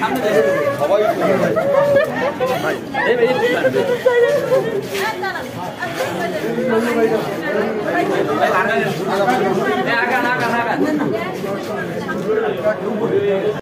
他们在这里宝宝有什么问题